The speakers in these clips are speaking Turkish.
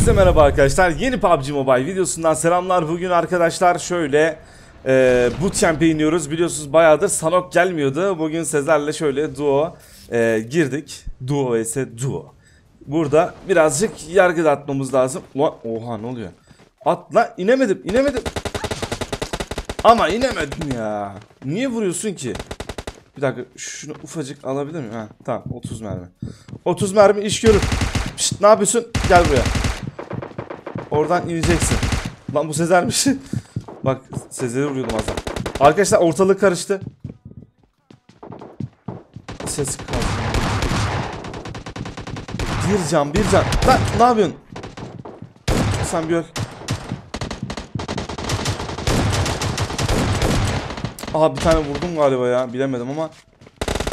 Herkese merhaba arkadaşlar. Yeni PUBG Mobile videosundan selamlar. Bugün arkadaşlar şöyle e, bootcamp'e iniyoruz. Biliyorsunuz bayağıdır Sanok gelmiyordu. Bugün Sezer'le şöyle duo e, girdik. Duo ise duo. Burada birazcık yargı dağıtmamız lazım. Ulan, oha ne oluyor? Atla inemedim inemedim. Ama inemedim ya. Niye vuruyorsun ki? Bir dakika şunu ufacık alabilir miyim? Ha, tamam 30 mermi. 30 mermi iş görür. Şşt, ne yapıyorsun? Gel buraya. Oradan ineceksin. Lan bu Sezer'miş. Bak Sezer'i vuruyordum az daha. Arkadaşlar ortalık karıştı. Ses kaldı. Bir can bir can. Lan ne yapıyorsun? Sen bir öl. Aha bir tane vurdum galiba ya. Bilemedim ama.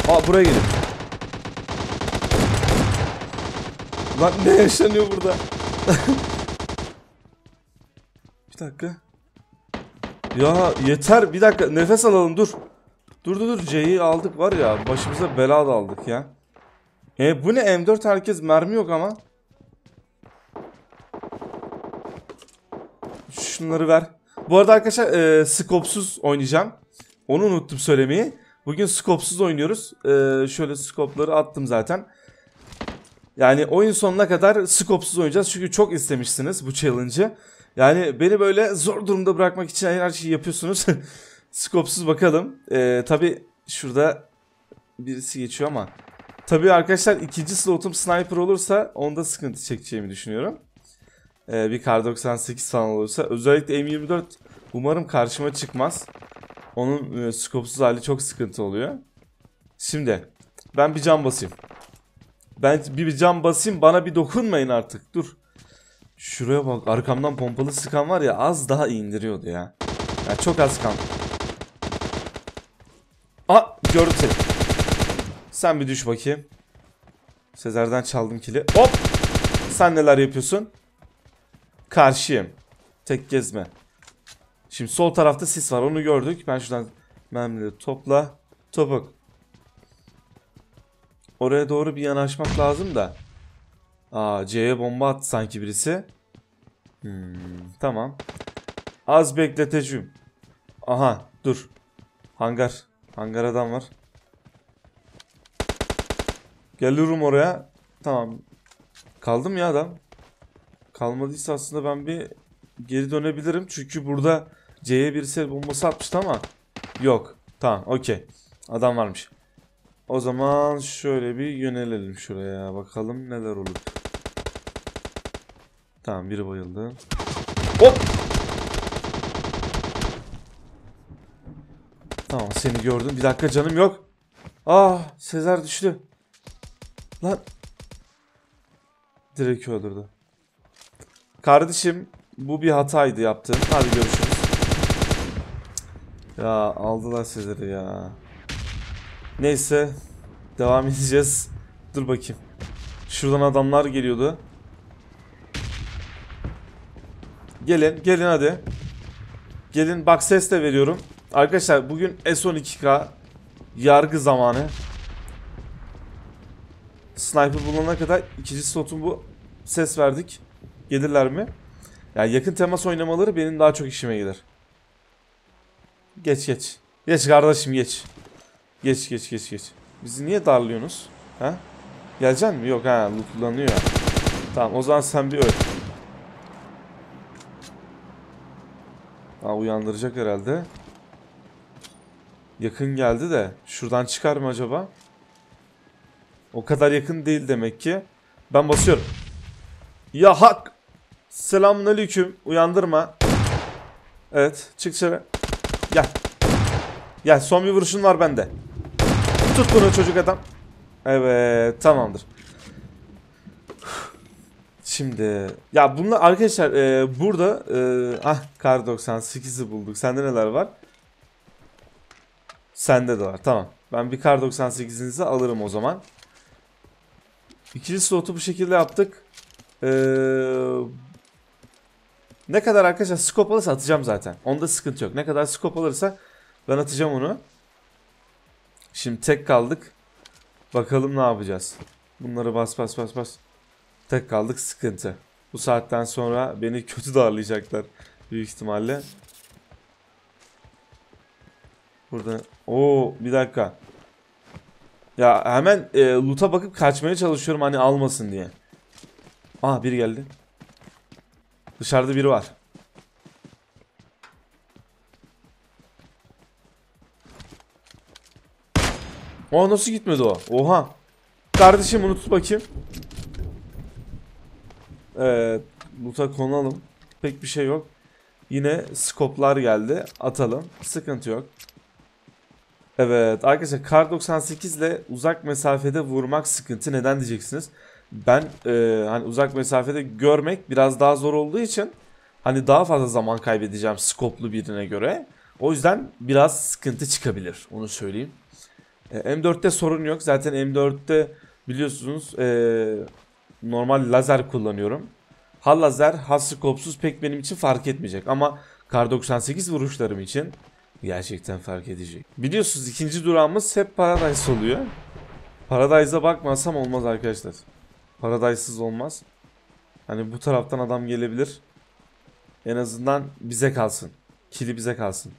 Aa buraya gelin. Lan ne yaşanıyor burada? bir dakika. Ya yeter bir dakika nefes alalım dur. Dur dur dur C'yi aldık var ya başımıza bela da aldık ya. E bu ne M4 herkes mermi yok ama. Şunları ver. Bu arada arkadaşlar e, skopsuz oynayacağım. Onu unuttum söylemeyi. Bugün skopsuz oynuyoruz. E, şöyle skopları attım zaten. Yani oyun sonuna kadar skopsuz oynayacağız. Çünkü çok istemişsiniz bu challenge'ı. Yani beni böyle zor durumda bırakmak için her şeyi yapıyorsunuz. skopsuz bakalım. Ee, Tabi şurada birisi geçiyor ama. Tabi arkadaşlar ikinci slotum sniper olursa onda sıkıntı çekeceğimi düşünüyorum. Ee, bir kar 98 falan olursa. Özellikle M24 umarım karşıma çıkmaz. Onun e, skopsuz hali çok sıkıntı oluyor. Şimdi ben bir cam basayım. Ben bir cam basayım bana bir dokunmayın artık dur. Şuraya bak arkamdan pompalı sıkan var ya az daha indiriyordu ya. Ya çok az kan. Aa gördüm seni. Sen bir düş bakayım. Sezer'den çaldım kili. Hop. Sen neler yapıyorsun? Karşıyım. Tek gezme. Şimdi sol tarafta sis var onu gördük. Ben şuradan mermileri topla. Topuk. Oraya doğru bir yanaşmak lazım da. Aa C'ye bomba attı sanki birisi. Hmm, tamam. Az bekleteceğim. Aha dur. Hangar. Hangar adam var. Geliyorum oraya. Tamam. Kaldım ya adam. Kalmadıysa aslında ben bir geri dönebilirim. Çünkü burada C'ye birisi bombası atmıştı ama. Yok. Tamam okey. Adam varmış. O zaman şöyle bir yönelelim şuraya. Bakalım neler olur. Tamam biri bayıldı. Hop! Tamam seni gördüm. Bir dakika canım yok. Ah Sezer düştü. Lan. Direkt öldürdü. Kardeşim bu bir hataydı yaptığın. Hadi görüşürüz. Ya aldılar Sezer'i ya. Neyse. Devam edeceğiz. Dur bakayım. Şuradan adamlar geliyordu. Gelin. Gelin hadi. Gelin. Bak ses de veriyorum. Arkadaşlar bugün S12K yargı zamanı. Sniper bulana kadar ikinci slotun bu ses verdik. Gelirler mi? Yani yakın temas oynamaları benim daha çok işime gelir. Geç geç. Geç kardeşim geç. Geç geç geç geç. Bizi niye darlıyorsunuz? Ha? Gelecek mi? Yok ha lootlanıyor. Tamam o zaman sen bir öl. Ha uyandıracak herhalde. Yakın geldi de. Şuradan çıkar mı acaba? O kadar yakın değil demek ki. Ben basıyorum. Ya hak. Selamünaleyküm. Uyandırma. Evet çık dışarı. Gel. Gel son bir vuruşun var bende. Tut bunu çocuk adam. Evet tamamdır. Şimdi ya bunlar arkadaşlar e, burada e, ah kar 98'i bulduk. Sende neler var? Sende de var. Tamam. Ben bir kar 98'inizi alırım o zaman. İkinci slotu bu şekilde yaptık. Ee, ne kadar arkadaşlar skop alırsa atacağım zaten. Onda sıkıntı yok. Ne kadar skop alırsa ben atacağım onu. Şimdi tek kaldık. Bakalım ne yapacağız. Bunları bas bas bas bas. Tek kaldık sıkıntı. Bu saatten sonra beni kötü darlayacaklar büyük ihtimalle. Burada o bir dakika. Ya hemen e, loot'a bakıp kaçmaya çalışıyorum hani almasın diye. Aa biri geldi. Dışarıda biri var. O nasıl gitmedi o? Oha. Kardeşim unut bakayım. Evet. Loot'a konalım. Pek bir şey yok. Yine skoplar geldi. Atalım. Sıkıntı yok. Evet arkadaşlar kar 98 ile uzak mesafede vurmak sıkıntı. Neden diyeceksiniz? Ben e, hani uzak mesafede görmek biraz daha zor olduğu için hani daha fazla zaman kaybedeceğim skoplu birine göre. O yüzden biraz sıkıntı çıkabilir. Onu söyleyeyim. E, M4'te sorun yok. Zaten M4'te biliyorsunuz e, normal lazer kullanıyorum. Ha lazer ha skopsuz pek benim için fark etmeyecek. Ama kar 98 vuruşlarım için gerçekten fark edecek. Biliyorsunuz ikinci durağımız hep Paradise oluyor. Paradise'a bakmasam olmaz arkadaşlar. Paradise'sız olmaz. Hani bu taraftan adam gelebilir. En azından bize kalsın. Kili bize kalsın.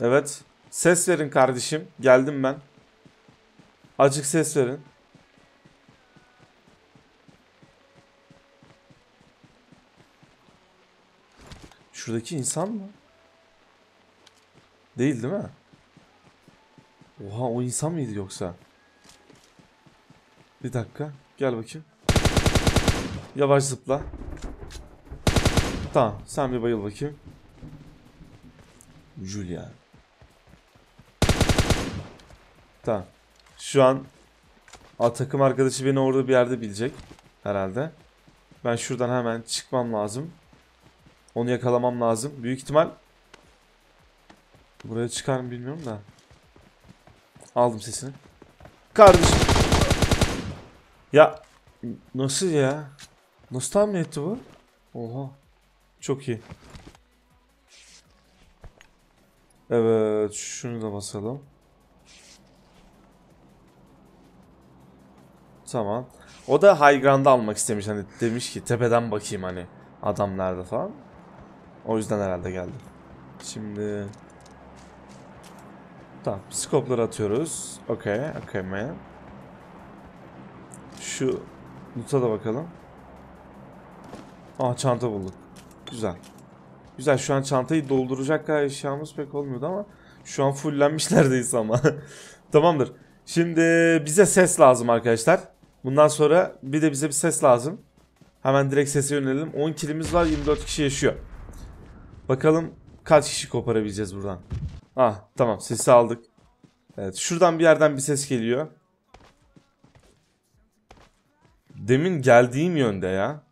Evet. Ses verin kardeşim. Geldim ben. Açık ses verin. Şuradaki insan mı? Değil değil mi? Oha o insan mıydı yoksa? Bir dakika. Gel bakayım. Yavaş zıpla. Tamam sen bir bayıl bakayım. Julia. Tamam. Şu an a, takım arkadaşı beni orada bir yerde bilecek. Herhalde. Ben şuradan hemen çıkmam lazım. Onu yakalamam lazım. Büyük ihtimal buraya çıkar mı bilmiyorum da. Aldım sesini. Kardeşim. Ya nasıl ya? Nasıl tahmin etti bu? Oha. Çok iyi. Evet, şunu da basalım. Tamam. O da high ground'ı almak istemiş hani demiş ki tepeden bakayım hani adam nerede falan. O yüzden herhalde geldi. Şimdi Tamam, skopları atıyoruz. Okey, okey man. Şu loot'a da bakalım. Aa çanta bulduk. Güzel. Güzel şu an çantayı dolduracak kadar eşyamız pek olmuyordu ama şu an fullenmiş ama. Tamamdır. Şimdi bize ses lazım arkadaşlar. Bundan sonra bir de bize bir ses lazım. Hemen direkt sese yönelelim. 10 kilimiz var 24 kişi yaşıyor. Bakalım kaç kişi koparabileceğiz buradan. Ah tamam sesi aldık. Evet şuradan bir yerden bir ses geliyor. Demin geldiğim yönde ya.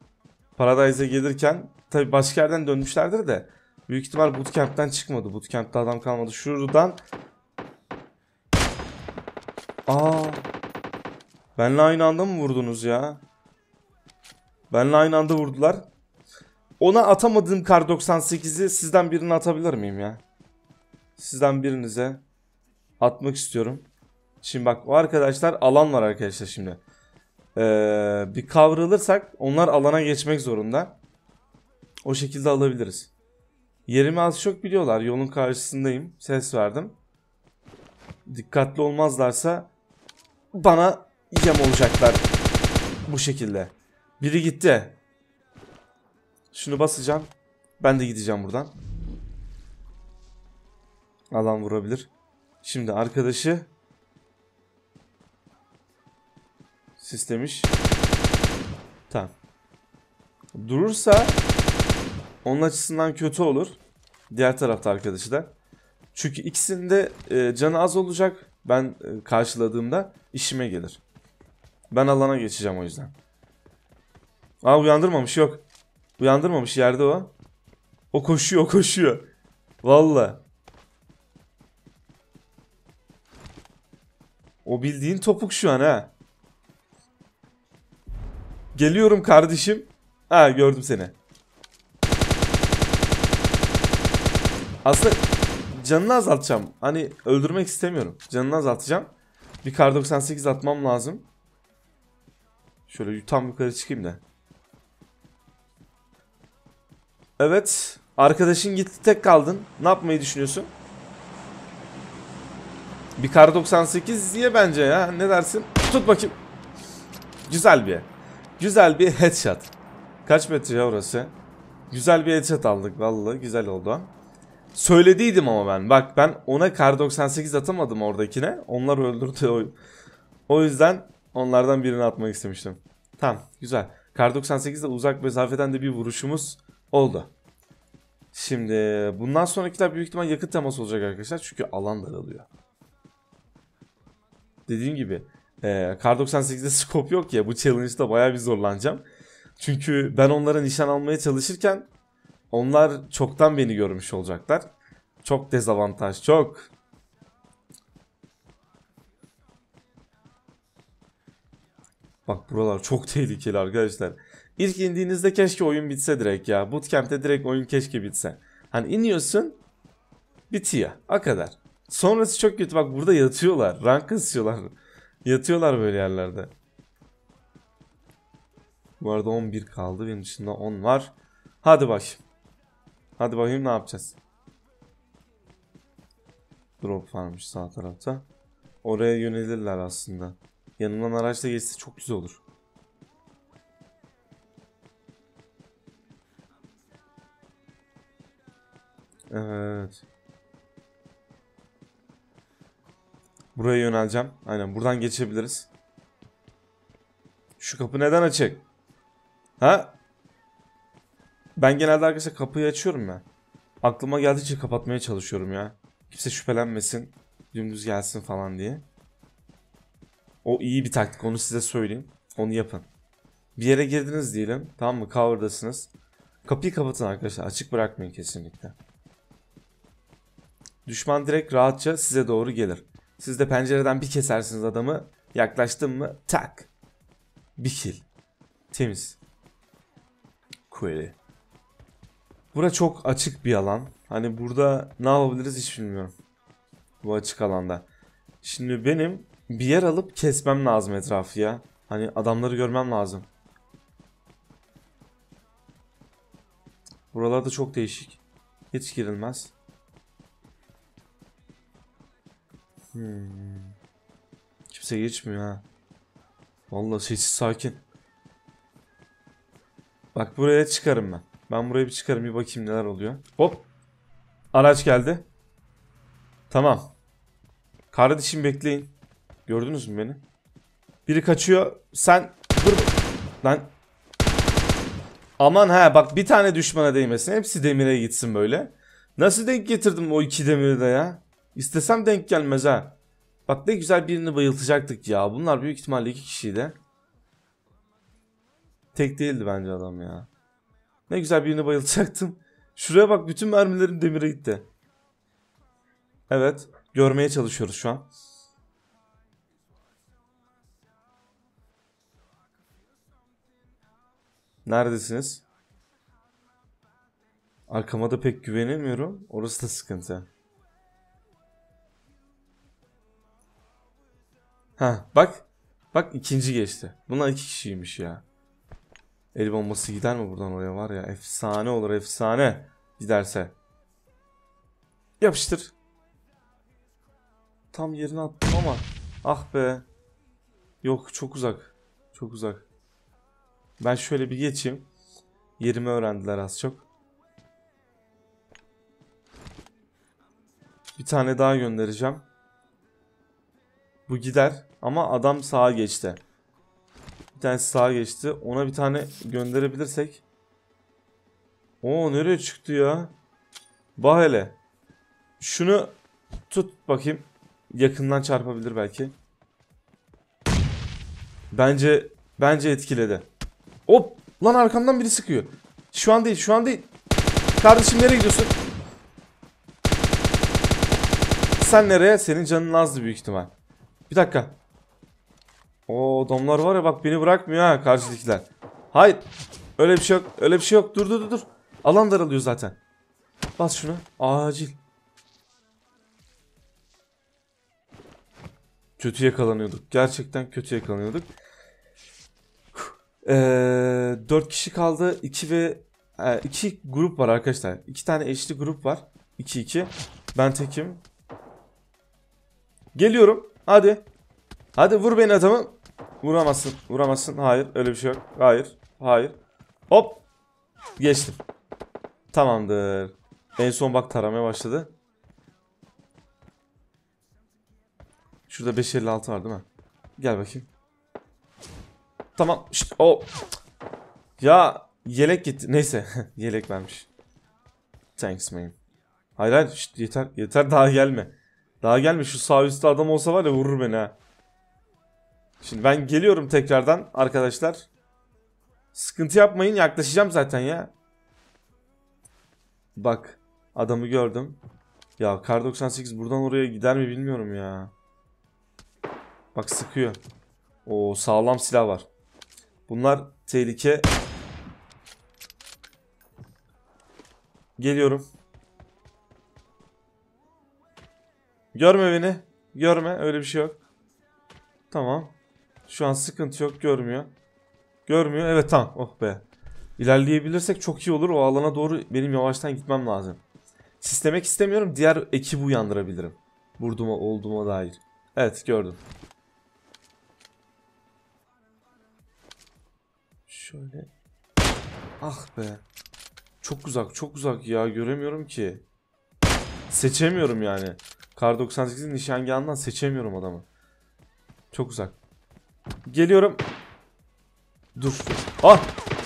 Paradise'e gelirken tabi başka yerden dönmüşlerdir de. Büyük ihtimal bootcamp'ten çıkmadı. Bootcamp'te adam kalmadı. Şuradan. Aa. Benle aynı anda mı vurdunuz ya? Benle aynı anda vurdular. Ona atamadığım kar 98'i sizden birini atabilir miyim ya? Sizden birinize atmak istiyorum. Şimdi bak o arkadaşlar alan var arkadaşlar şimdi. Ee, bir kavrılırsak onlar alana geçmek zorunda. O şekilde alabiliriz. Yerimi az çok biliyorlar. Yolun karşısındayım. Ses verdim. Dikkatli olmazlarsa bana yem olacaklar. Bu şekilde. Biri gitti. Şunu basacağım. Ben de gideceğim buradan. Alan vurabilir. Şimdi arkadaşı sistemiş. Tamam. Durursa onun açısından kötü olur. Diğer tarafta arkadaşı da. Çünkü ikisinde e, canı az olacak. Ben e, karşıladığımda işime gelir. Ben alana geçeceğim o yüzden. Aa uyandırmamış yok. Uyandırmamış yerde o. O koşuyor o koşuyor. Valla. O bildiğin topuk şu an ha. Geliyorum kardeşim. Ha gördüm seni. Aslında canını azaltacağım. Hani öldürmek istemiyorum. Canını azaltacağım. Bir kar 98 atmam lazım. Şöyle tam yukarı çıkayım da. Evet. Arkadaşın gitti tek kaldın. Ne yapmayı düşünüyorsun? Bir kar 98 diye bence ya. Ne dersin? Tut bakayım. Güzel bir. Güzel bir headshot. Kaç metre ya orası? Güzel bir headshot aldık vallahi güzel oldu. Söylediydim ama ben. Bak ben ona kar 98 atamadım oradakine. Onlar öldürdü o. Yüzden onlardan birini atmak istemiştim. Tamam güzel. Kar 98'de uzak mesafeden de bir vuruşumuz oldu. Şimdi bundan sonrakiler büyük ihtimal yakın temas olacak arkadaşlar. Çünkü alan daralıyor. Dediğim gibi e, Kar 98'de scope yok ya bu challenge'da bayağı bir zorlanacağım. Çünkü ben onlara nişan almaya çalışırken onlar çoktan beni görmüş olacaklar. Çok dezavantaj çok. Bak buralar çok tehlikeli arkadaşlar. İlk indiğinizde keşke oyun bitse direkt ya. Bootcamp'te direkt oyun keşke bitse. Hani iniyorsun bitiyor. O kadar. Sonrası çok kötü. Bak burada yatıyorlar. Rank kasıyorlar. Yatıyorlar böyle yerlerde. Bu arada 11 kaldı. Benim dışında 10 var. Hadi bak. Hadi bakayım ne yapacağız. Drop varmış sağ tarafta. Oraya yönelirler aslında. Yanımdan araçla geçse çok güzel olur. Evet. Buraya yöneleceğim. Aynen buradan geçebiliriz. Şu kapı neden açık? Ha? Ben genelde arkadaşlar kapıyı açıyorum ya. Aklıma geldikçe kapatmaya çalışıyorum ya. Kimse şüphelenmesin. Dümdüz gelsin falan diye. O iyi bir taktik onu size söyleyeyim. Onu yapın. Bir yere girdiniz diyelim. Tamam mı? Cover'dasınız. Kapıyı kapatın arkadaşlar. Açık bırakmayın kesinlikle. Düşman direkt rahatça size doğru gelir. Siz de pencereden bir kesersiniz adamı. Yaklaştın mı tak. Bir kill. Temiz. Query. Bura çok açık bir alan. Hani burada ne yapabiliriz hiç bilmiyorum. Bu açık alanda. Şimdi benim bir yer alıp kesmem lazım etrafı ya. Hani adamları görmem lazım. Buralarda çok değişik. Hiç girilmez. Hmm. Kimse geçmiyor ha. Vallahi sessiz sakin. Bak buraya çıkarım ben. Ben buraya bir çıkarım bir bakayım neler oluyor. Hop. Araç geldi. Tamam. Kardeşim bekleyin. Gördünüz mü beni? Biri kaçıyor. Sen dur. Lan. Aman ha bak bir tane düşmana değmesin. Hepsi demire gitsin böyle. Nasıl denk getirdim o iki demiri de ya? İstesem denk gelmez ha. Bak ne güzel birini bayıltacaktık ya. Bunlar büyük ihtimalle iki kişiydi. Tek değildi bence adam ya. Ne güzel birini bayıltacaktım. Şuraya bak bütün mermilerim demire gitti. Evet. Görmeye çalışıyoruz şu an. Neredesiniz? Arkama da pek güvenemiyorum. Orası da sıkıntı. Ha bak. Bak ikinci geçti. Bunlar iki kişiymiş ya. El bombası gider mi buradan oraya var ya. Efsane olur efsane. Giderse. Yapıştır. Tam yerine attım ama. Ah be. Yok çok uzak. Çok uzak. Ben şöyle bir geçeyim. Yerimi öğrendiler az çok. Bir tane daha göndereceğim. Bu gider ama adam sağa geçti. Bir tane sağa geçti. Ona bir tane gönderebilirsek. Oo nereye çıktı ya? Bah hele. Şunu tut bakayım. Yakından çarpabilir belki. Bence bence etkiledi. Hop! Lan arkamdan biri sıkıyor. Şu an değil, şu an değil. Kardeşim nereye gidiyorsun? Sen nereye? Senin canın azdı büyük ihtimal. Bir dakika. O domlar var ya bak beni bırakmıyor ha karşıdakiler. Hayır. Öyle bir şey yok. Öyle bir şey yok. Dur dur dur dur. Alan daralıyor zaten. Bas şunu. Acil. Kötü yakalanıyorduk. Gerçekten kötü yakalanıyorduk. Ee, 4 kişi kaldı. 2 ve 2 grup var arkadaşlar. 2 tane eşli grup var. 2 2. Ben tekim. Geliyorum. Hadi. Hadi vur beni adamı. Vuramazsın. Vuramazsın. Hayır. Öyle bir şey yok. Hayır. Hayır. Hop. Geçtim. Tamamdır. En son bak taramaya başladı. Şurada 556 var değil mi? Gel bakayım. Tamam. Şşt, o. Ya yelek gitti. Neyse. yelek vermiş. Thanks man. Hayır hayır. Şşt, yeter. Yeter daha gelme. Daha gelme. Şu sağ üstte adam olsa var ya vurur beni ha. Şimdi ben geliyorum tekrardan arkadaşlar. Sıkıntı yapmayın. Yaklaşacağım zaten ya. Bak. Adamı gördüm. Ya Kar 98 buradan oraya gider mi bilmiyorum ya. Bak sıkıyor. O sağlam silah var. Bunlar tehlike. Geliyorum. Görme beni. Görme. Öyle bir şey yok. Tamam. Şu an sıkıntı yok. Görmüyor. Görmüyor. Evet tamam. Oh be. İlerleyebilirsek çok iyi olur. O alana doğru benim yavaştan gitmem lazım. Sistemek istemiyorum. Diğer ekibi uyandırabilirim. Vurduğuma olduğuma dair. Evet gördüm. Şöyle. Ah be. Çok uzak çok uzak ya göremiyorum ki. Seçemiyorum yani. Kar 98'in nişangahından seçemiyorum adamı. Çok uzak. Geliyorum. Dur. Ah!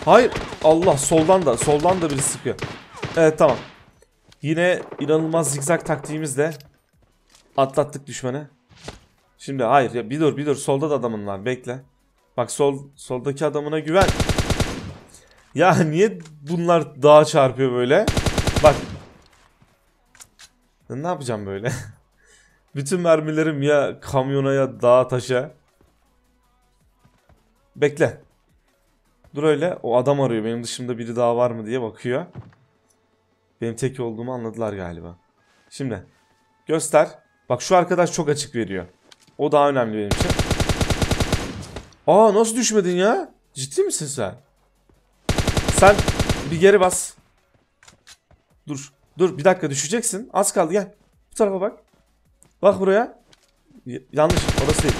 Hayır. Allah soldan da soldan da biri sıkıyor. Evet tamam. Yine inanılmaz zigzag taktiğimizle atlattık düşmanı. Şimdi hayır ya bir dur bir dur solda da adamın var bekle. Bak sol soldaki adamına güven. Ya niye bunlar dağa çarpıyor böyle? Bak. Ne yapacağım böyle? Bütün mermilerim ya kamyona ya dağa taşa. Bekle. Dur öyle. O adam arıyor. Benim dışımda biri daha var mı diye bakıyor. Benim tek olduğumu anladılar galiba. Şimdi. Göster. Bak şu arkadaş çok açık veriyor. O daha önemli benim için. Aa nasıl düşmedin ya? Ciddi misin sen? Sen bir geri bas. Dur. Dur bir dakika düşeceksin. Az kaldı gel. Bu tarafa bak. Bak buraya. Y yanlış orası değil.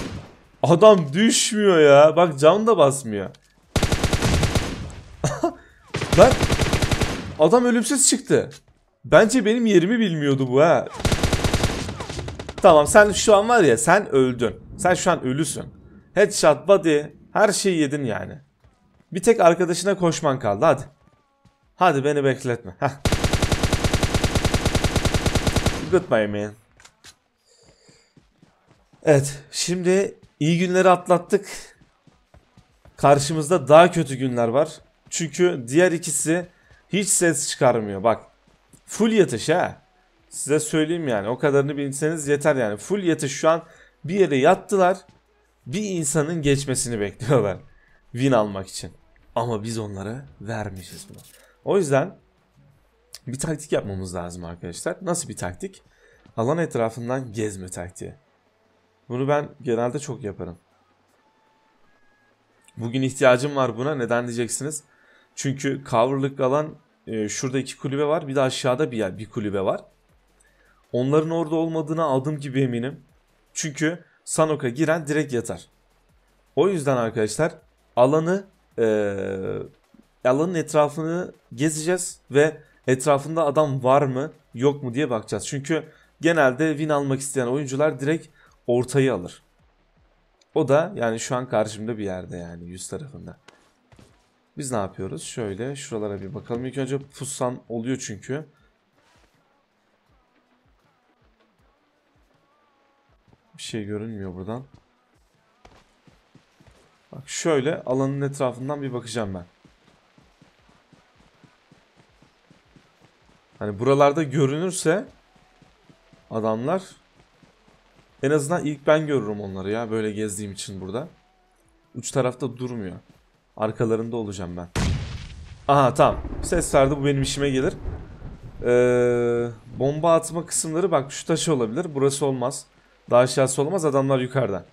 Adam düşmüyor ya. Bak cam da basmıyor. Lan adam ölümsüz çıktı. Bence benim yerimi bilmiyordu bu ha. Tamam sen şu an var ya sen öldün. Sen şu an ölüsün. Headshot body her şeyi yedin yani. Bir tek arkadaşına koşman kaldı hadi. Hadi beni bekletme. Heh. Goodbye man. Evet şimdi iyi günleri atlattık. Karşımızda daha kötü günler var. Çünkü diğer ikisi hiç ses çıkarmıyor. Bak full yatış ha. Size söyleyeyim yani o kadarını bilseniz yeter yani. Full yatış şu an bir yere yattılar. Bir insanın geçmesini bekliyorlar. Win almak için. Ama biz onlara vermişiz bunu. O yüzden bir taktik yapmamız lazım arkadaşlar. Nasıl bir taktik? Alan etrafından gezme taktiği. Bunu ben genelde çok yaparım. Bugün ihtiyacım var buna. Neden diyeceksiniz? Çünkü coverlık alan e, şurada iki kulübe var. Bir de aşağıda bir bir kulübe var. Onların orada olmadığına adım gibi eminim. Çünkü Sanok'a giren direkt yatar. O yüzden arkadaşlar alanı e, alanın etrafını gezeceğiz ve etrafında adam var mı yok mu diye bakacağız. Çünkü genelde win almak isteyen oyuncular direkt ortayı alır. O da yani şu an karşımda bir yerde yani yüz tarafında. Biz ne yapıyoruz? Şöyle şuralara bir bakalım. İlk önce pussan oluyor çünkü. Bir şey görünmüyor buradan. Bak şöyle alanın etrafından bir bakacağım ben. Hani buralarda görünürse adamlar en azından ilk ben görürüm onları ya böyle gezdiğim için burada. Uç tarafta durmuyor. Arkalarında olacağım ben. Aha tamam. Ses verdi bu benim işime gelir. Ee, bomba atma kısımları bak şu taşı olabilir. Burası olmaz. Daha aşağısı olmaz adamlar yukarıdan.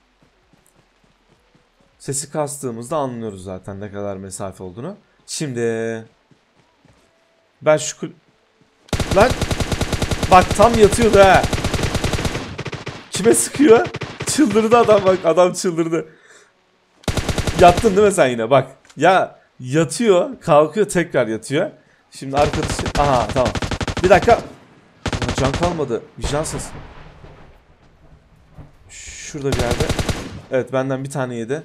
Sesi kastığımızda anlıyoruz zaten ne kadar mesafe olduğunu. Şimdi ben şu kul... Lan bak tam yatıyordu ha. Kime sıkıyor? Çıldırdı adam bak adam çıldırdı. Yattın değil mi sen yine bak. Ya yatıyor kalkıyor tekrar yatıyor. Şimdi arkadaşı... Aha tamam. Bir dakika. Can kalmadı. Vicdansız. Şurada bir yerde. Evet benden bir tane yedi.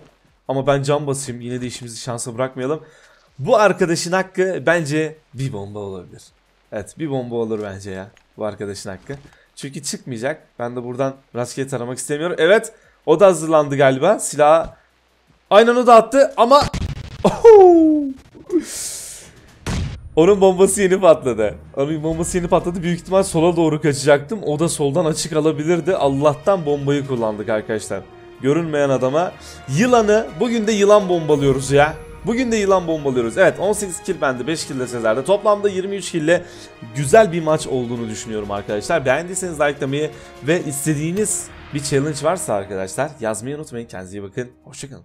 Ama ben can basayım. Yine de işimizi şansa bırakmayalım. Bu arkadaşın hakkı bence bir bomba olabilir. Evet bir bomba olur bence ya. Bu arkadaşın hakkı. Çünkü çıkmayacak. Ben de buradan rastgele taramak istemiyorum. Evet o da hazırlandı galiba. Silahı aynen o da attı ama! Onun bombası yeni patladı. Onun bombası yeni patladı. Büyük ihtimal sola doğru kaçacaktım. O da soldan açık alabilirdi. Allah'tan bombayı kullandık arkadaşlar. Görünmeyen adama. Yılanı bugün de yılan bombalıyoruz ya. Bugün de yılan bombalıyoruz. Evet 18 kill bende 5 kill de Sezer'de. Toplamda 23 kill güzel bir maç olduğunu düşünüyorum arkadaşlar. Beğendiyseniz likelamayı ve istediğiniz bir challenge varsa arkadaşlar yazmayı unutmayın. Kendinize iyi bakın. Hoşçakalın.